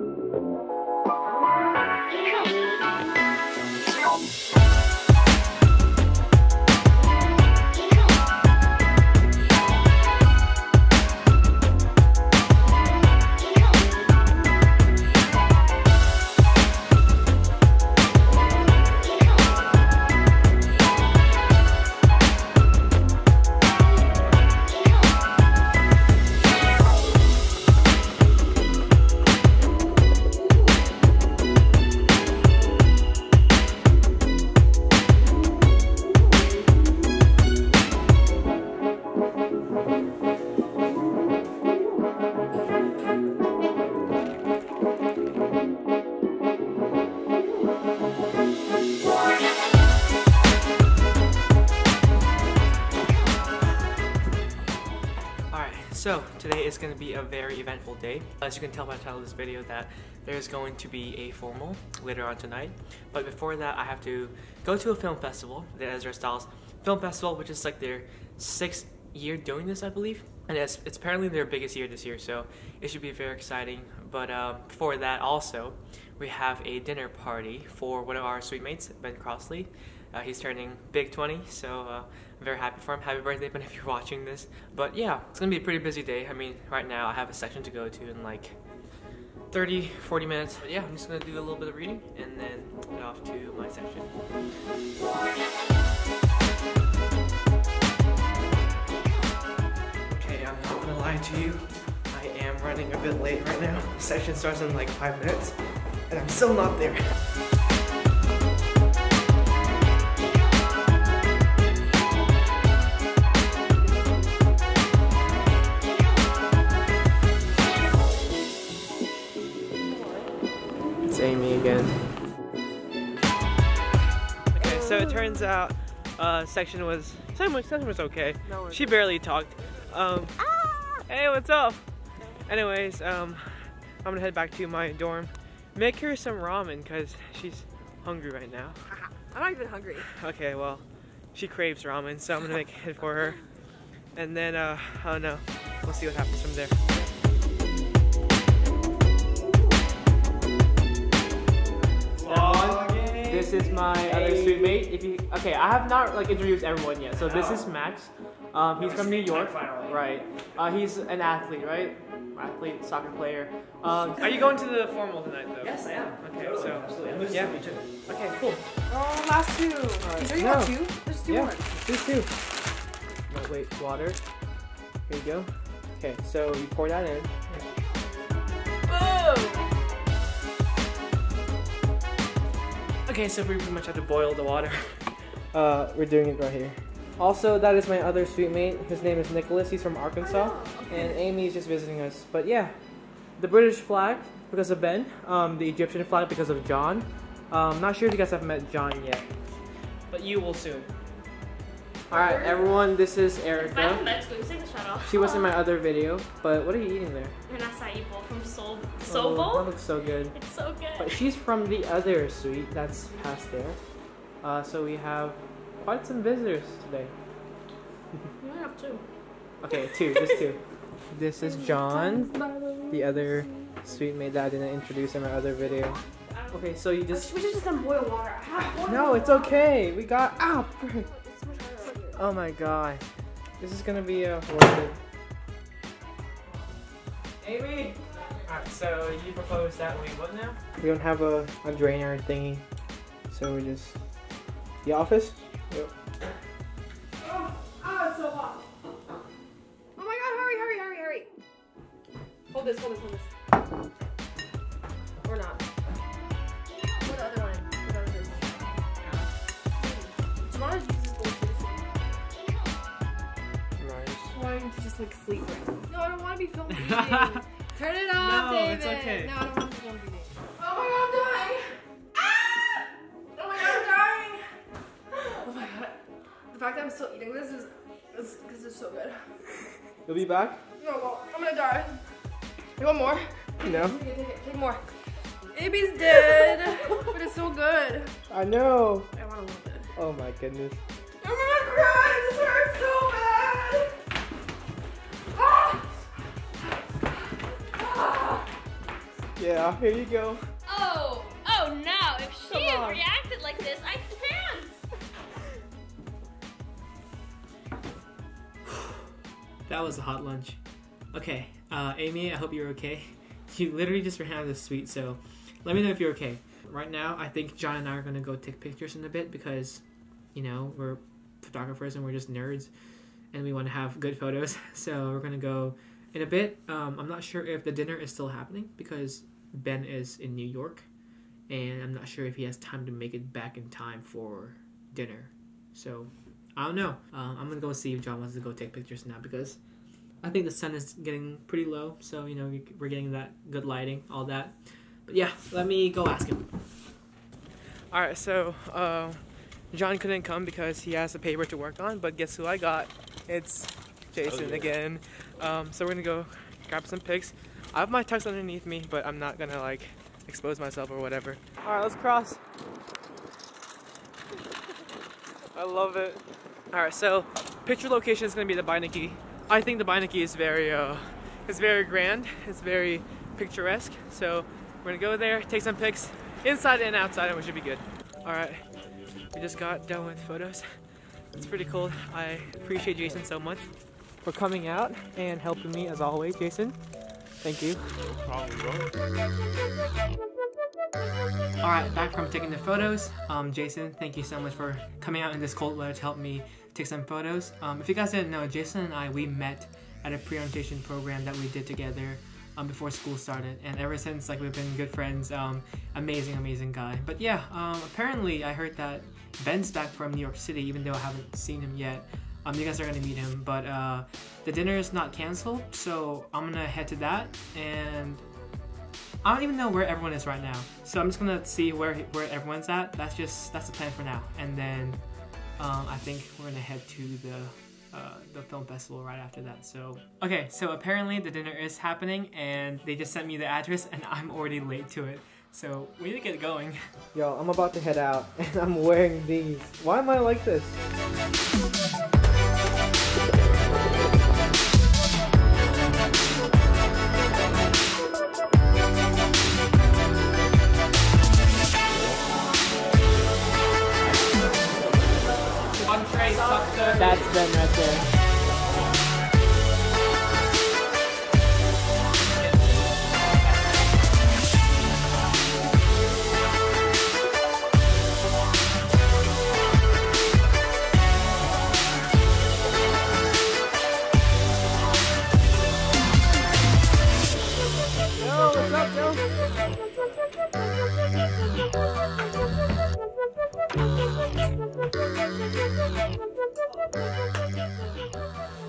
Alright, so today is going to be a very eventful day. As you can tell by the title of this video that there's going to be a formal later on tonight. But before that, I have to go to a film festival, the Ezra Stiles Film Festival, which is like their sixth year doing this, I believe. And it's, it's apparently their biggest year this year, so it should be very exciting. But um, before that, also, we have a dinner party for one of our suite mates, Ben Crossley. Uh, he's turning big 20, so uh, I'm very happy for him. Happy birthday, Ben, if you're watching this. But yeah, it's gonna be a pretty busy day. I mean, right now I have a section to go to in like 30, 40 minutes. But yeah, I'm just gonna do a little bit of reading and then get off to my section. Okay, I'm not gonna lie to you. I am running a bit late right now. Session starts in like five minutes, and I'm still not there. Turns out uh, section was section, section was okay. she barely talked. Um, Hey, what's up? Anyways, um, I'm gonna head back to my dorm. Make her some ramen because she's hungry right now. I'm not even hungry. Okay, well, she craves ramen, so I'm gonna make it for her. And then, uh, I don't know. We'll see what happens from there. This is my other suite mate. If you okay, I have not like introduced everyone yet. So this is Max. Um, he's from New York, right? Uh, he's an athlete, right? Athlete, soccer player. Um, are you going to the formal tonight, though? Yes, I am. Okay, Totally, so absolutely. I'm yeah. me too. okay, cool. Oh, last two. Alright, You sure you no. want two? There's two Yeah, more. please do. No, wait, water. Here you go. Okay, so you pour that in. Okay, so we pretty much have to boil the water. Uh, we're doing it right here. Also, that is my other suite mate. His name is Nicholas. He's from Arkansas, and Amy is just visiting us. But yeah, the British flag because of Ben. Um, the Egyptian flag because of John. Um, not sure if you guys have met John yet, but you will soon. All right, everyone. This is Erica. Let's go. Take a shot off. She was in my other video, but what are you eating there? An acai bowl from Soul Oh, Soul that looks so good. It's so good. But she's from the other suite that's past there. Uh, so we have quite some visitors today. You have two. Okay, two, just two. This is John, the other suite mate that I didn't introduce in my other video. Okay, so you just. We should just boil water. Boiled No, it's okay. We got. Ah, Oh my god. This is gonna be a worth it. Amy! Alright, so you propose that we what now? We don't have a, a drainer thingy. So we just. The office? Yep. Oh, ah, it's so hot. Oh my god, hurry, hurry, hurry, hurry. Hold this, hold this, hold this. Want him to just like sleep right now. No, I don't want to be filmed eating. Turn it off, No, David. it's okay. No, I don't want to be filmed eating. Oh my god, I'm dying. Ah! Oh my god, I'm dying. Oh my god. The fact that I'm still eating this is is because it's so good. You'll be back? No, well, I'm gonna die. You want more? No. Take it, take it, take more. Baby's dead, but it's so good. I know. I want a little bit. Oh my goodness. Yeah, here you go. Oh, oh no! If she had reacted like this, I can't. That was a hot lunch. Okay, uh, Amy, I hope you're okay. You literally just ran out of the suite, so let me know if you're okay. Right now, I think John and I are gonna go take pictures in a bit because, you know, we're photographers and we're just nerds, and we want to have good photos. So we're gonna go in a bit. Um, I'm not sure if the dinner is still happening because Ben is in New York, and I'm not sure if he has time to make it back in time for dinner. So I don't know. Um, I'm gonna go see if John wants to go take pictures now because I think the sun is getting pretty low. So you know we- we're getting that good lighting, all that. But yeah, let me go ask him. All right, so uh, John couldn't come because he has a paper to work on. But guess who I got? It's Jason Oh, yeah. again. Um, so we're gonna go grab some pics. I have my tux underneath me, but I'm not gonna like expose myself or whatever. All right, let's cross. I love it. All right, so picture location is gonna be the Beinecke. I think the Beinecke is very, uh, it's very grand. It's very picturesque. So we're gonna go there, take some pics, inside and outside, and we should be good. All right, we just got done with photos. It's pretty cool. I appreciate Jason so much for coming out and helping me as always, Jason. Thank you. Problem, bro. All right, back from taking the photos. Um, Jason, thank you so much for coming out in this cold weather to help me take some photos. Um, if you guys didn't know, Jason and I we met at a pre-orientation program that we did together um, before school started, and ever since like we've been good friends. Um, amazing, amazing guy. But yeah, um, apparently I heard that Ben's back from New York City, even though I haven't seen him yet. Um, you guys are gonna meet him, but uh, the dinner is not canceled, so I'm gonna head to that and I don't even know where everyone is right now, so I'm just gonna see where where everyone's at. That's just that's the plan for now, and then um, I think we're gonna head to the uh, the film festival right after that. So okay, so apparently the dinner is happening, and they just sent me the address, and I'm already late to it. So we need to get going. Yo, I'm about to head out, and I'm wearing these. Why am I like this? That's Ben right there.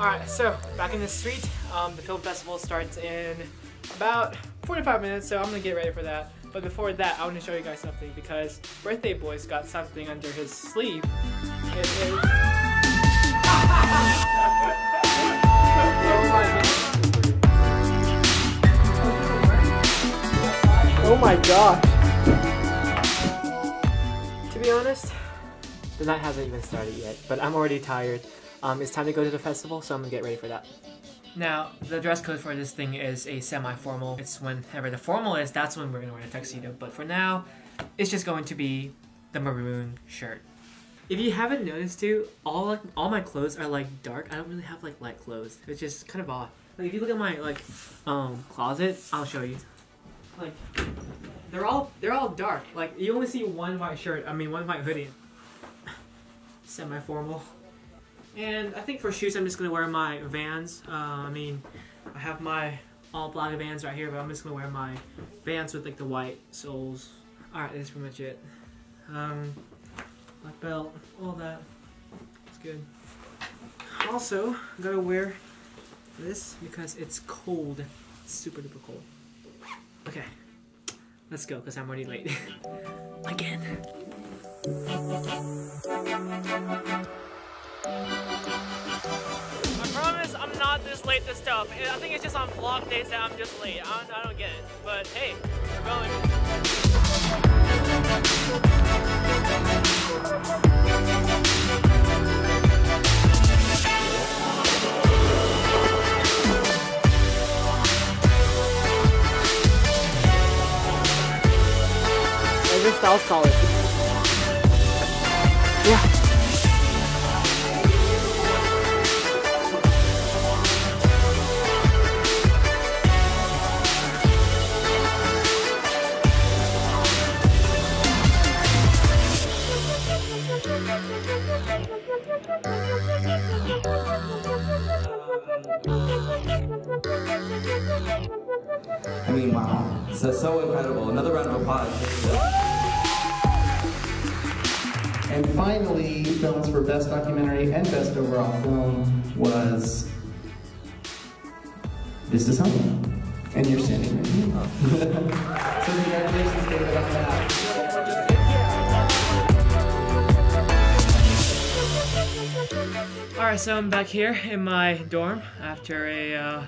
Alright, so back in the street. Um, the film festival starts in about 45 minutes, so I'm gonna get ready for that. But before that, I want to show you guys something because Birthday Boy's got something under his sleeve. It is. Oh my gosh. To be honest, the night hasn't even started yet, but I'm already tired. Um, it's time to go to the festival, so I'm gonna get ready for that. Now, the dress code for this thing is a semi-formal. It's whenever the formal is, that's when we're gonna wear a tuxedo. But for now, it's just going to be the maroon shirt. If you haven't noticed too, all like all my clothes are like dark. I don't really have like light clothes. It's just kind of odd. Like if you look at my like um closet, I'll show you. Like they're all they're all dark. Like you only see one white shirt. I mean one white hoodie. Semi formal. And I think for shoes, I'm just gonna wear my Vans. Uh, I mean, I have my all black Vans right here, but I'm just gonna wear my Vans with like the white soles. All right, that's pretty much it. Um, black belt, all that. It's good. Also, I gotta wear this because it's cold. It's super duper cold. Okay, let's go because I'm already late. Again. I promise I'm not this late to stuff. I think it's just on vlog days that I'm just late. I don't, I don't get it. But hey, we're going. Stiles College. And finally, films for Best Documentary and Best Overall Film was This Is Home. And you're standing right here. so congratulations, David, on that. Alright, so I'm back here in my dorm after a uh,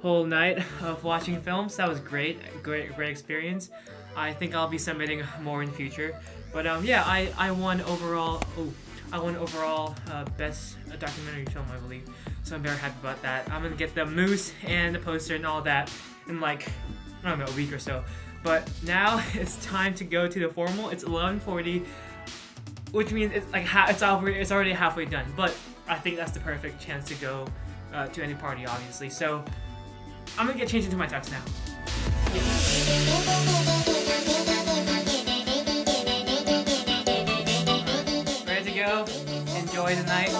whole night of watching films. That was great, great, great experience. I think I'll be submitting more in future. But um, yeah, I, I won overall. Oh, I won overall uh, best documentary film, I believe. So I'm very happy about that. I'm gonna get the moose and the poster and all that in like I don't know a week or so. But now it's time to go to the formal. It's 11:40 which means it's like it's already it's already halfway done. But I think that's the perfect chance to go uh, to any party, obviously. So I'm gonna get changed into my tux now. Ready to? Enjoy the night.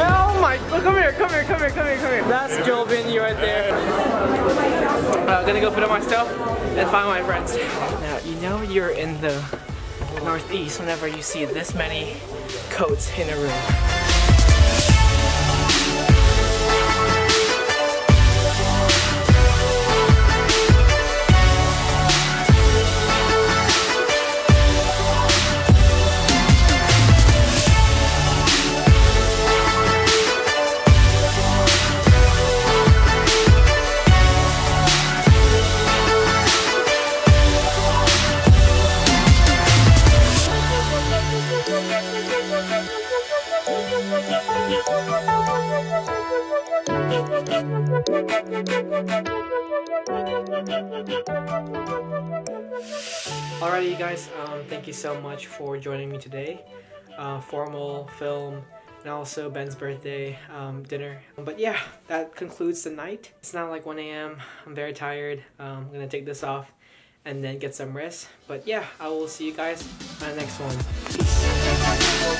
Oh my! Oh, come here! Come here! Come here! Come here! Come here! That's Joel Vinny right there. Uh, gonna go put up my stuff and find my friends. Now you know you're in the Northeast whenever you see this many coats in a room. Alrighty, you guys. Um, thank you so much for joining me today. Uh, formal film and also Ben's birthday um, dinner. But yeah, that concludes the night. It's not like 1 a.m. I'm very tired. Um, I'm gonna take this off and then get some rest. But yeah, I will see you guys on the next one.